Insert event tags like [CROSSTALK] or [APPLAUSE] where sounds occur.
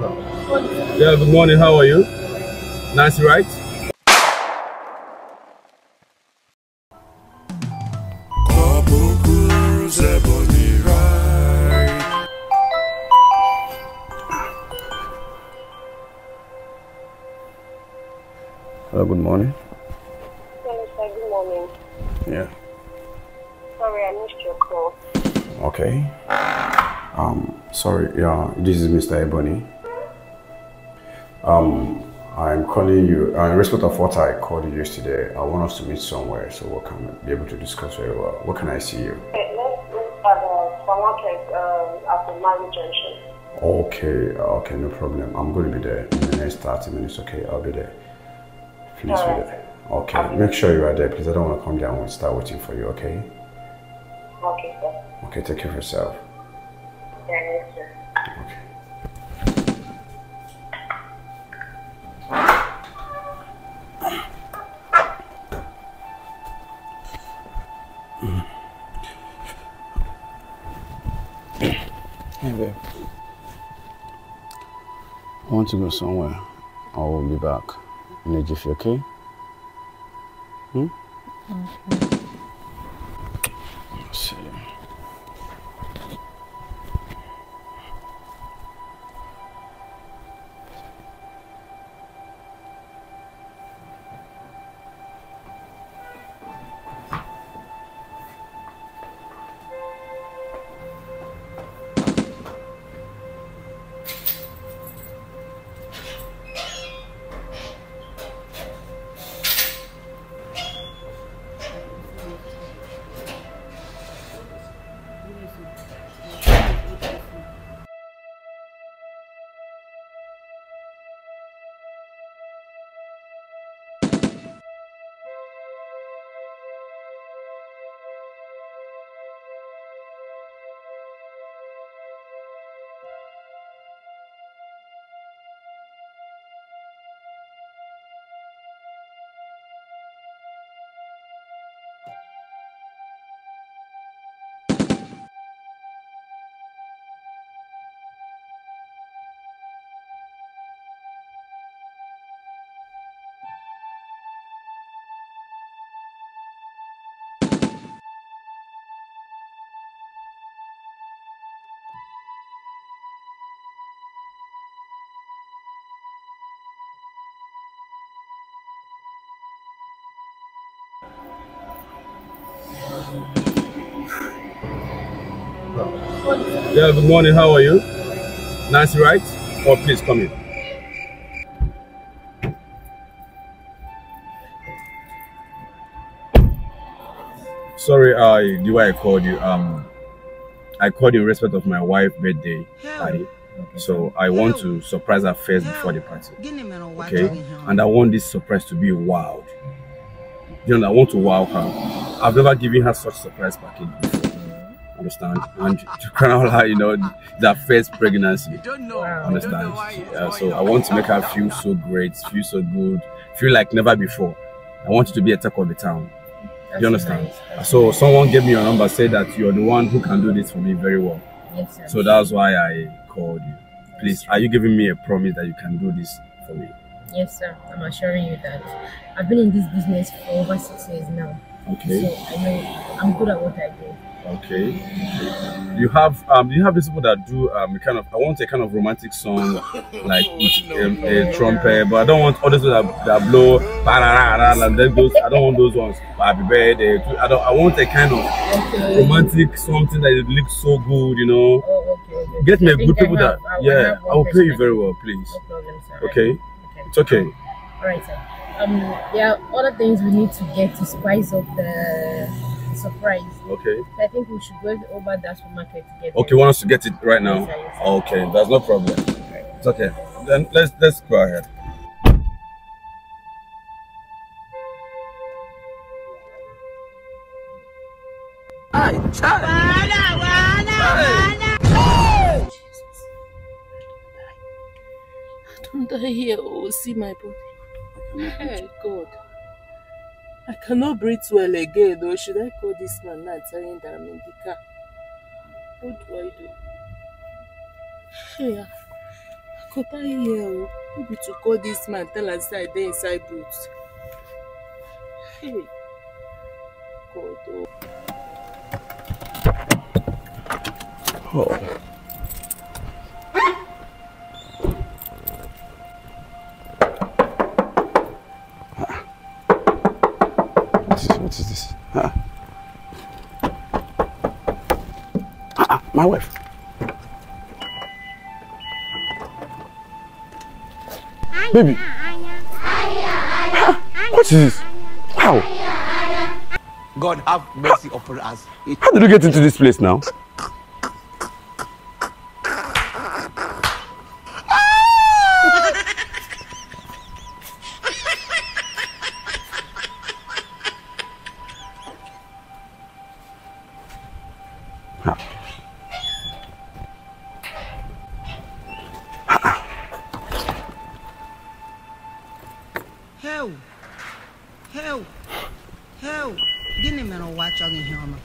Yeah, good morning. How are you? Nice, right? Couple cruise Hello, good morning. Hello, sir. Good morning. Yeah. Sorry, I missed your call. Okay. Um, sorry, yeah, this is Mr. Ebony. Um, I'm calling you, uh, in respect of what I called you yesterday, I want us to meet somewhere so we can be able to discuss very well. Where can I see you? Okay, let's look at the supermarket uh, at the Mali Junction. Okay, okay, no problem. I'm going to be there in the next 30 minutes, okay? I'll be there. Please be there. Okay, make sure you are there, please. I don't want to come down and start waiting for you, okay? Okay, sir. Okay, take care of yourself. Yeah, yes, sir. Okay. Hey babe. I want to go somewhere. I will be back in a jiffy, okay? Hmm? See Yeah, good morning. How are you? Nancy, right? Oh, please come in. Sorry, uh, the way I called you. Um, I called you in respect of my wife's birthday party. So I want to surprise her first before the party. Okay? And I want this surprise to be wild. You I want to wow her. I've never given her such surprise package before. Understand? And to crown all her, you know, it's her first pregnancy. I don't know. Understand? Yeah, so I want to make her feel so great, feel so good, feel like never before. I want you to be a talk of the town. Do you understand? So someone gave me your number, said that you're the one who can do this for me very well. Yes, sir. So that's why I called you. Please, are you giving me a promise that you can do this for me? Yes, sir. I'm assuring you that I've been in this business for over six years now. Okay. So I know I'm good at what I do. Okay. okay. You have um you have these people that do um kind of I want a kind of romantic song [LAUGHS] like with um, a trumpet, but I don't want others that, that blow and then those I don't want those ones. Happy birthday. to- I don't I want a kind of Okay. romantic something that looks so good, you know. Oh, okay, okay. Get me I a think good people I that I yeah, I will pay you very well, please. No problem, sir. Okay? Okay. It's okay. All right, sir. Um, there are other things we need to get to spice up the surprise. Okay. I think we should go over that supermarket to get Okay, want us to get it right now? Yes, sir, yes, sir. Okay, that's no problem. It's okay. Then let's let's go ahead. Don't die here or oh, see my body. Hey, God. I cannot breathe well again, though. Should I call this man now and tell him that I'm in the car? What do I do? Hey, I Kota here oh. o. No to call this man tell am say I dey inside boots. Hey. God o. Oh. oh. Ah, ah, my wife. Baby. Ah, What is this? How? God have mercy upon us. How did you get into this place now? Hell! Hell! Hell! Gịnị mere ụwa achọghị ihe ọma?